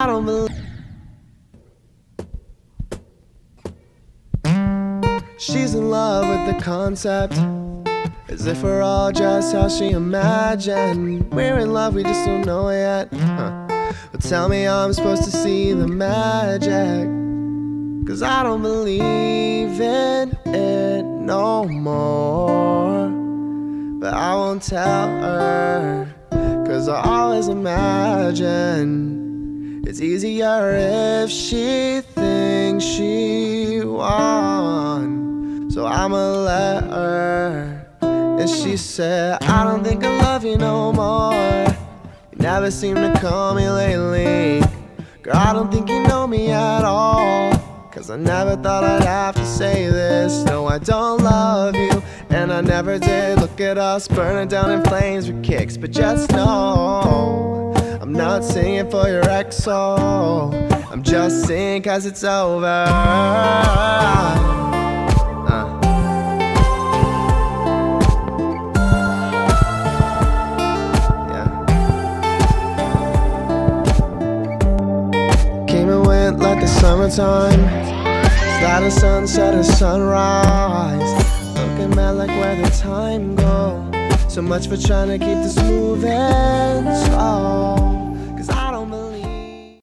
I don't believe. She's in love with the concept. As if we're all just how she imagined. We're in love, we just don't know it yet. Huh. But tell me I'm supposed to see the magic. Cause I don't believe in it no more. But I won't tell her. Cause I always imagine it's easier if she thinks she won. So I'ma let her. And she said, I don't think I love you no more. You never seem to call me lately. Girl, I don't think you know me at all. Cause I never thought I'd have to say this. No, I don't love you, and I never did. Look at us burning down in flames for kicks. But just know, I'm not singing for your ex soul. I'm just singing cause it's over. Uh. Yeah. Came and went like the summertime. Sliding sunset or sunrise. Looking mad like where the time go. So much for trying to keep this moving slow.